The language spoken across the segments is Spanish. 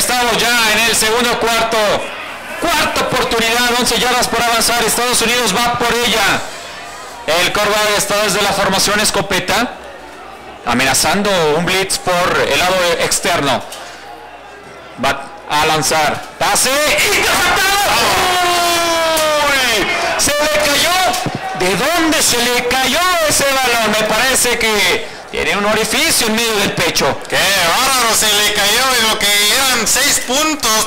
Estamos ya en el segundo cuarto. Cuarta oportunidad, 11 yardas por avanzar. Estados Unidos va por ella. El quarterback está desde la formación escopeta. Amenazando un blitz por el lado externo. Va a lanzar. Pase. Se le cayó. ¿De dónde se le cayó ese balón? Me parece que tiene un orificio en medio del pecho. Qué bárbaro, se le cayó y lo que eran seis puntos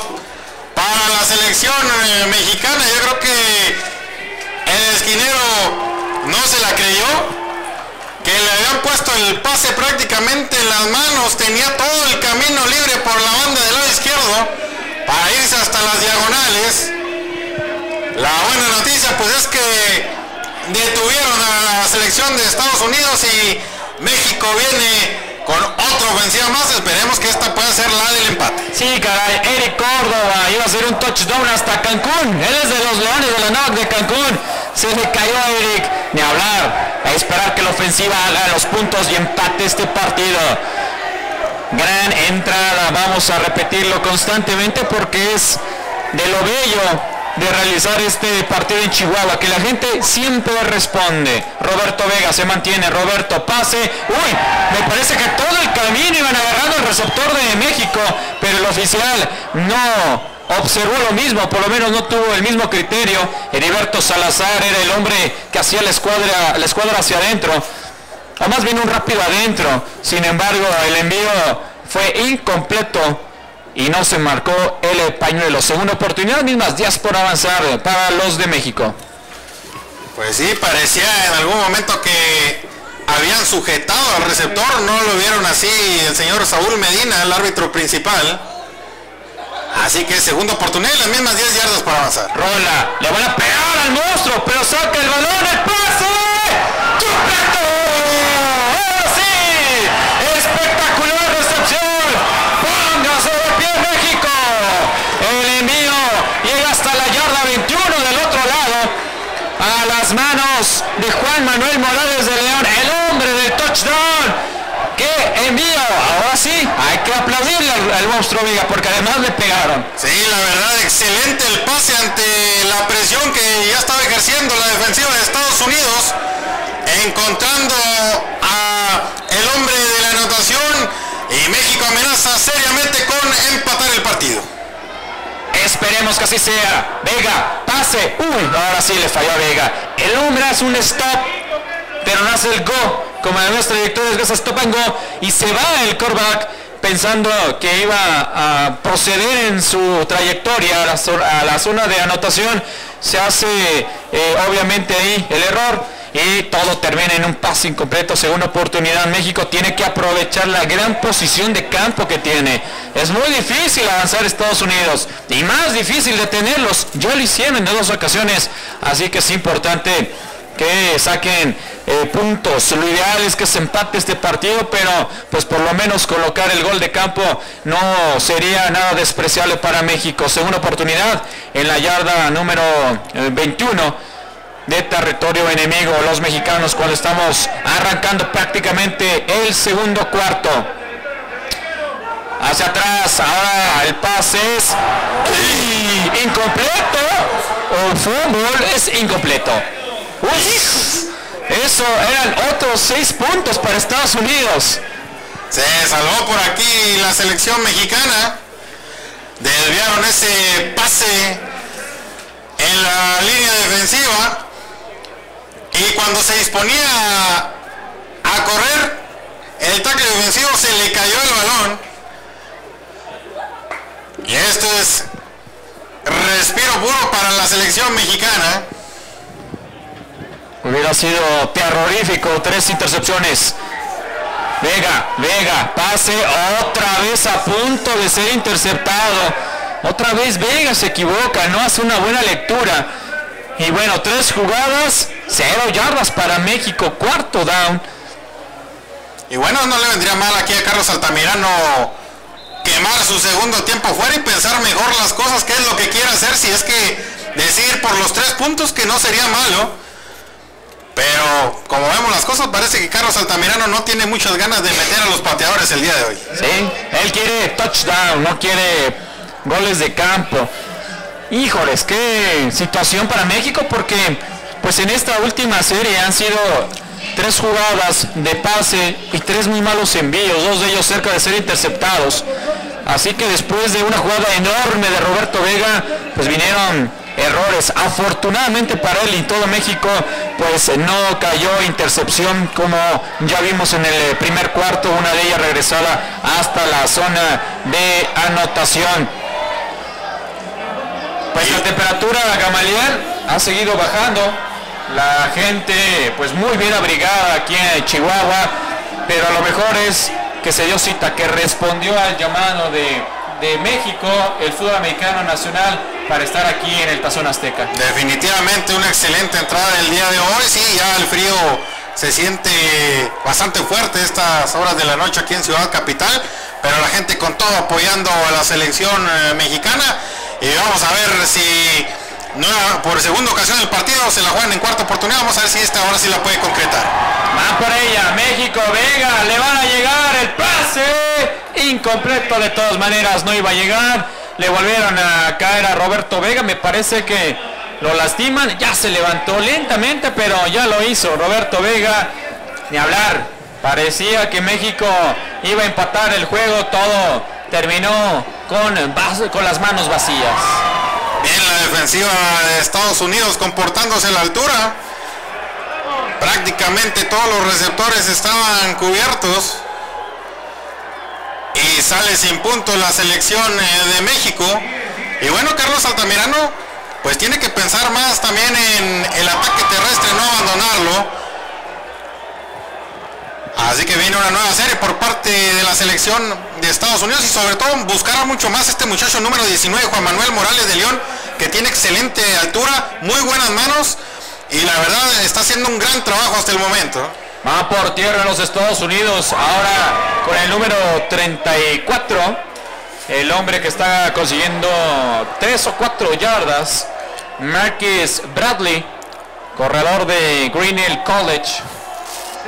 para la selección eh, mexicana. Yo creo que el esquinero no se la creyó. Que le habían puesto el pase prácticamente en las manos, tenía todo el camino libre por la banda del lado izquierdo para irse hasta las diagonales. La buena noticia pues es que detuvieron a la selección de Estados Unidos y México viene con otra ofensiva más. Esperemos que esta pueda ser la del empate. Sí, caray, Eric Córdoba iba a hacer un touchdown hasta Cancún. Él es de los Leones de la NAC de Cancún. Se le cayó a Eric. Ni hablar. A esperar que la ofensiva haga los puntos y empate este partido. Gran entrada. Vamos a repetirlo constantemente porque es de lo bello de realizar este partido en Chihuahua, que la gente siempre responde. Roberto Vega se mantiene, Roberto pase. Uy, me parece que todo el camino iban agarrando el receptor de México, pero el oficial no observó lo mismo, por lo menos no tuvo el mismo criterio. Heriberto Salazar era el hombre que hacía la escuadra, la escuadra hacia adentro. Además vino un rápido adentro. Sin embargo, el envío fue incompleto y no se marcó el pañuelo. Segunda oportunidad, mismas días por avanzar para los de México. Pues sí, parecía en algún momento que habían sujetado al receptor, no lo vieron así el señor Saúl Medina, el árbitro principal. Así que segunda oportunidad y las mismas 10 yardas para avanzar. Rola, le van a pegar al monstruo, pero saca el balón, el pase. ¡Completo! ¡Ahora sí! ¡Espectacular recepción! ¡Póngase de pie México! El envío llega hasta la yarda 21 del otro lado. A las manos de Juan Manuel Morales de León, el hombre del touchdown. ¡Qué envío! Ahora sí, hay que aplaudirle al, monstruo Vega porque además le pegaron. Sí, la verdad, excelente el pase ante la presión que ya estaba ejerciendo la defensiva de Estados Unidos, encontrando a el hombre de la anotación y México amenaza seriamente con empatar el partido. Que así sea. Vega, pase. Uy, ahora sí le falló a Vega. El hombre hace un stop, pero no hace el go. Como en nuestra trayectoria es stop and go. Y se va el coreback pensando que iba a proceder en su trayectoria a la, a la zona de anotación. Se hace eh, obviamente ahí el error. Y todo termina en un pase incompleto. Segunda oportunidad. México tiene que aprovechar la gran posición de campo que tiene. Es muy difícil avanzar Estados Unidos. Y más difícil detenerlos. Ya lo hicieron en dos ocasiones. Así que es importante que saquen eh, puntos. Lo ideal es que se empate este partido, pero pues por lo menos colocar el gol de campo no sería nada despreciable para México. Segunda oportunidad en la yarda número eh, 21 de territorio enemigo. Los mexicanos cuando estamos arrancando prácticamente el segundo cuarto. Hacia atrás, ahora el pase es incompleto. O fútbol es incompleto. Eso eran otros seis puntos para Estados Unidos. Se salvó por aquí la selección mexicana. Desviaron ese pase en la línea defensiva. Y cuando se disponía a, correr, el tackle defensivo se le cayó el balón. Y esto es respiro puro para la selección mexicana. Hubiera sido terrorífico, tres intercepciones. Vega, Vega, pase otra vez a punto de ser interceptado. Otra vez Vega se equivoca, no hace una buena lectura. Y bueno, tres jugadas, cero yardas para México, cuarto down. Y bueno, no le vendría mal aquí a Carlos Altamirano quemar su segundo tiempo fuera y pensar mejor las cosas, qué es lo que quiere hacer, si es que decir por los tres puntos que no sería malo. Pero como vemos las cosas, parece que Carlos Altamirano no tiene muchas ganas de meter a los pateadores el día de hoy. Sí, él quiere touchdown, no quiere goles de campo. Híjoles, qué situación para México porque pues en esta última serie han sido tres jugadas de pase y tres muy malos envíos, dos de ellos cerca de ser interceptados. Así que después de una jugada enorme de Roberto Vega, pues vinieron errores. Afortunadamente para él y todo México, pues no cayó intercepción como ya vimos en el primer cuarto, una de ellas regresada hasta la zona de anotación. Pues la temperatura Gamaliel ha seguido bajando. La gente pues muy bien abrigada aquí en Chihuahua, pero a lo mejor es que se dio cita, que respondió al llamado de, de México, el fútbol americano nacional, para estar aquí en el Tazón Azteca. Definitivamente una excelente entrada del día de hoy, sí, ya el frío se siente bastante fuerte estas horas de la noche aquí en Ciudad Capital, pero la gente con todo apoyando a la selección eh, mexicana y vamos a ver si no, por segunda ocasión el partido se la juegan en cuarta oportunidad, vamos a ver si esta ahora sí la puede concretar. Va por ella, México, Vega, le van a llegar el pase, incompleto de todas maneras, no iba a llegar, le volvieron a caer a Roberto Vega, me parece que lo lastiman, ya se levantó lentamente, pero ya lo hizo Roberto Vega, ni hablar, parecía que México iba a empatar el juego, todo terminó con, con las manos vacías. Defensiva de Estados Unidos comportándose a la altura. Prácticamente todos los receptores estaban cubiertos. Y sale sin punto la selección eh, de México. Y bueno, Carlos Altamirano, pues tiene que pensar más también en el ataque terrestre, no abandonarlo Así que viene una nueva serie por parte de la selección de Estados Unidos y sobre todo buscar a mucho más este muchacho número 19, Juan Manuel Morales de León, tiene excelente altura, muy buenas manos y la verdad está haciendo un gran trabajo hasta el momento. Va por tierra en los Estados Unidos, ahora con el número 34, el hombre que está consiguiendo 3 o 4 yardas, Marcus Bradley, corredor de Greenhill College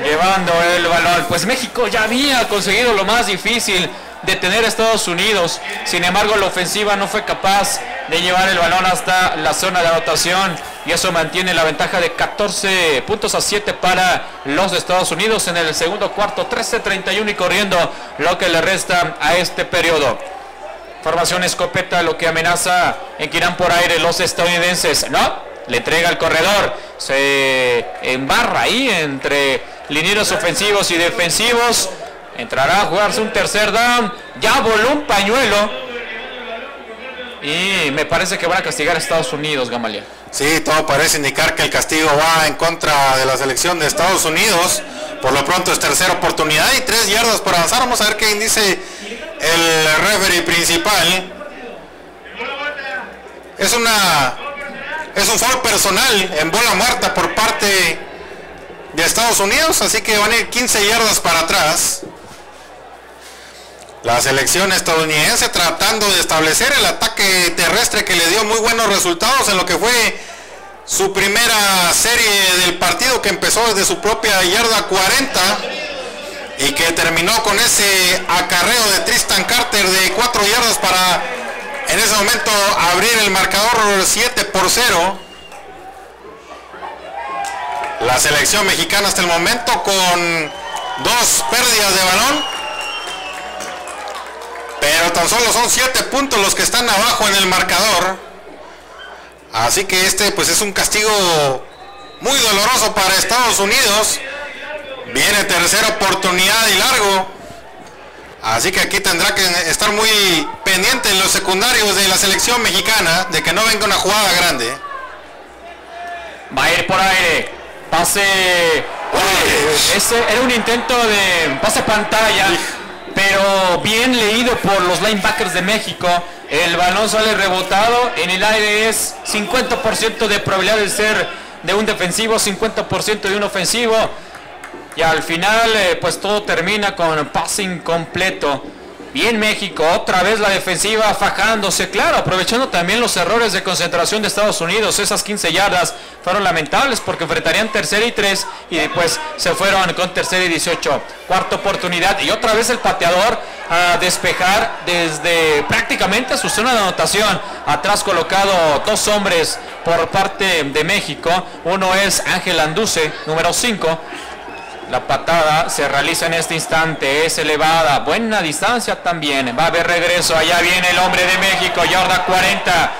llevando el balón. Pues México ya había conseguido lo más difícil, detener a Estados Unidos. Sin embargo, la ofensiva no fue capaz de llevar el balón hasta la zona de anotación y eso mantiene la ventaja de 14 puntos a 7 para los Estados Unidos en el segundo cuarto, 13-31 y corriendo lo que le resta a este periodo. Formación escopeta, lo que amenaza en que irán por aire los estadounidenses. No, le entrega al corredor, se embarra ahí entre linieros ofensivos y defensivos. Entrará a jugarse un tercer down. Ya voló un pañuelo. Y me parece que van a castigar a Estados Unidos, Gamaliel. Sí, todo parece indicar que el castigo va en contra de la selección de Estados Unidos. Por lo pronto es tercera oportunidad y tres yardas por avanzar. Vamos a ver qué dice el referee principal. Es una es un foul personal en bola muerta por parte de Estados Unidos, así que van a ir 15 yardas para atrás. La selección estadounidense tratando de establecer el ataque terrestre que le dio muy buenos resultados en lo que fue su primera serie del partido que empezó desde su propia yarda 40 y que terminó con ese acarreo de Tristan Carter de 4 yardas para en ese momento abrir el marcador 7 por 0. La selección mexicana hasta el momento con dos pérdidas de balón. Pero tan solo son 7 puntos los que están abajo en el marcador. Así que este pues es un castigo muy doloroso para Estados Unidos. Viene tercera oportunidad y largo. Así que aquí tendrá que estar muy pendiente en los secundarios de la selección mexicana de que no venga una jugada grande. Va a ir por aire. Pase. Ese era un intento de pase pantalla, pero bien leído por los linebackers de México. El balón sale rebotado. En el aire es 50% de probabilidad de ser de un defensivo, 50% de un ofensivo. Y al final, eh, pues todo termina con passing completo. Bien México, otra vez la defensiva fajándose, claro, aprovechando también los errores de concentración de Estados Unidos. Esas 15 yardas fueron lamentables porque enfrentarían tercera y tres y después se fueron con tercera y 18. Cuarta oportunidad y otra vez el pateador a despejar desde prácticamente su zona de anotación. Atrás colocado dos hombres por parte de México. Uno es Ángel Anduce, número 5. La patada se realiza en este instante, es elevada, buena distancia también. Va a haber regreso, allá viene el hombre de México, yarda 40,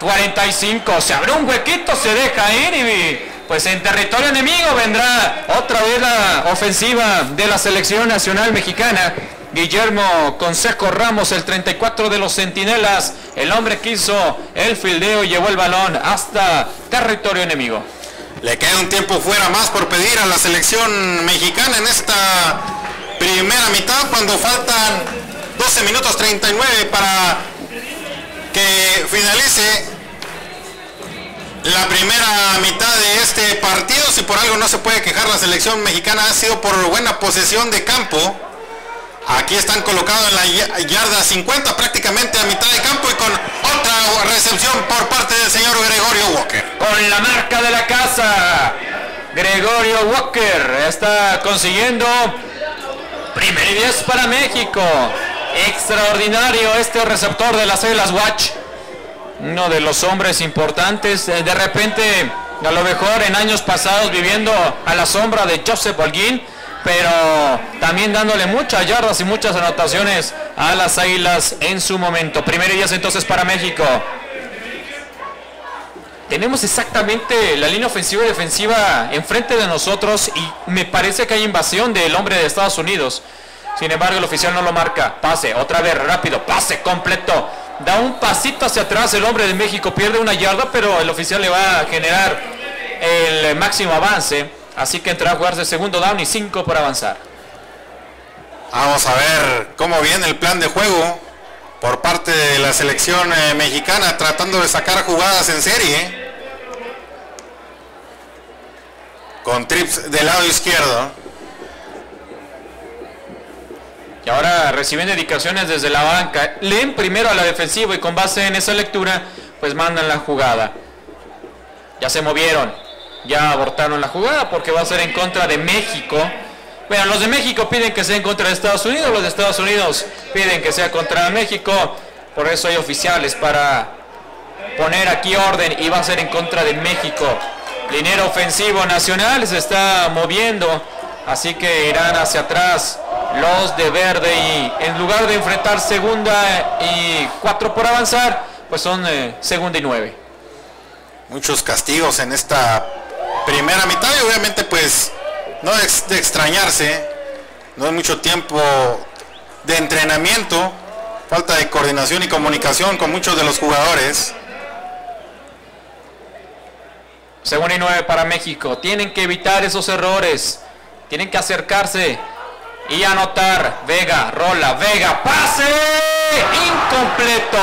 45. Se abre un huequito, se deja ir y pues en territorio enemigo vendrá otra vez la ofensiva de la selección nacional mexicana. Guillermo Consejo Ramos, el 34 de los Centinelas, el hombre que hizo el fildeo y llevó el balón hasta territorio enemigo. Le queda un tiempo fuera más por pedir a la selección mexicana en esta primera mitad cuando faltan 12 minutos 39 para que finalice la primera mitad de este partido. Si por algo no se puede quejar la selección mexicana ha sido por buena posesión de campo. Aquí están colocados en la yarda 50 prácticamente a mitad de campo y con otra recepción por parte del señor Gregorio Walker. Con la marca de la casa, Gregorio Walker está consiguiendo primer y 10 para México. Extraordinario este receptor de las Islas Watch. Uno de los hombres importantes. De repente, a lo mejor en años pasados viviendo a la sombra de Joseph Holguín pero también dándole muchas yardas y muchas anotaciones a las Águilas en su momento. Primer y entonces para México. Tenemos exactamente la línea ofensiva y defensiva enfrente de nosotros y me parece que hay invasión del hombre de Estados Unidos. Sin embargo, el oficial no lo marca. Pase, otra vez, rápido, pase completo. Da un pasito hacia atrás el hombre de México, pierde una yarda, pero el oficial le va a generar el máximo avance. Así que entrará a jugarse segundo down y cinco por avanzar. Vamos a ver cómo viene el plan de juego por parte de la selección eh, mexicana tratando de sacar jugadas en serie. Con trips del lado izquierdo. Y ahora reciben indicaciones desde la banca. Leen primero a la defensiva y con base en esa lectura pues mandan la jugada. Ya se movieron ya abortaron la jugada porque va a ser en contra de México. Bueno, los de México piden que sea en contra de Estados Unidos, los de Estados Unidos piden que sea contra México, por eso hay oficiales para poner aquí orden y va a ser en contra de México. Dinero ofensivo nacional se está moviendo, así que irán hacia atrás los de verde y en lugar de enfrentar segunda y cuatro por avanzar, pues son eh, segunda y nueve. Muchos castigos en esta primera mitad y obviamente pues no es de extrañarse, no hay mucho tiempo de entrenamiento, falta de coordinación y comunicación con muchos de los jugadores. Según y nueve para México, tienen que evitar esos errores, tienen que acercarse y anotar. Vega, rola, Vega, pase, incompleto.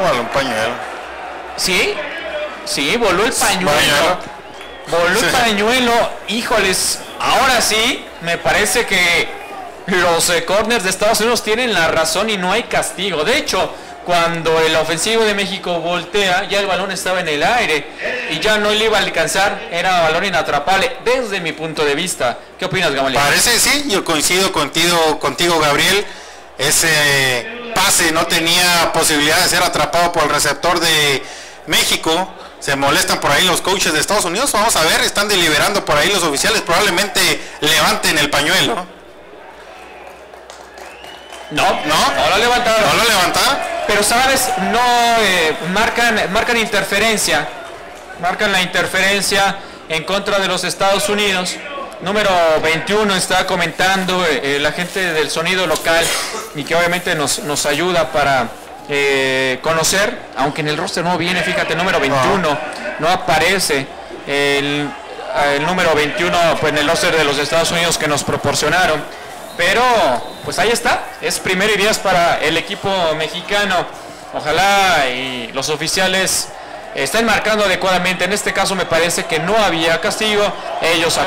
Oh, un pañuelo. ¿Sí? Sí, voló el pañuelo. Voló el pañuelo. Híjoles, ahora sí, me parece que los eh, corners de Estados Unidos tienen la razón y no hay castigo. De hecho, cuando el ofensivo de México voltea, ya el balón estaba en el aire y ya no le iba a alcanzar, era balón inatrapable desde mi punto de vista. ¿Qué opinas, Gamaliel? Parece sí, yo coincido contigo, contigo Gabriel. Ese pase no tenía posibilidad de ser atrapado por el receptor de México se molestan por ahí los coaches de Estados Unidos. Vamos a ver, están deliberando por ahí los oficiales. Probablemente levanten el pañuelo. No, no, no lo levantaron. No lo levantaron. Pero sabes, no eh, marcan, marcan interferencia. Marcan la interferencia en contra de los Estados Unidos. Número 21 está comentando eh, la gente del sonido local y que obviamente nos, nos ayuda para eh, conocer, aunque en el roster no viene, fíjate, número 21 no aparece el, el, número 21 pues, en el roster de los Estados Unidos que nos proporcionaron. Pero pues ahí está, es primero y días para el equipo mexicano. Ojalá y los oficiales estén marcando adecuadamente. En este caso me parece que no había castigo. Ellos